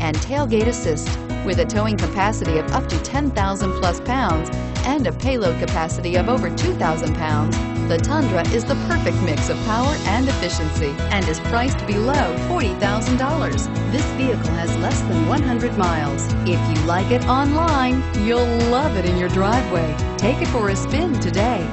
and tailgate assist. With a towing capacity of up to 10,000 plus pounds and a payload capacity of over 2,000 pounds, the Tundra is the perfect mix of power and efficiency and is priced below $40,000. This vehicle has less than 100 miles. If you like it online, you'll love it in your driveway. Take it for a spin today.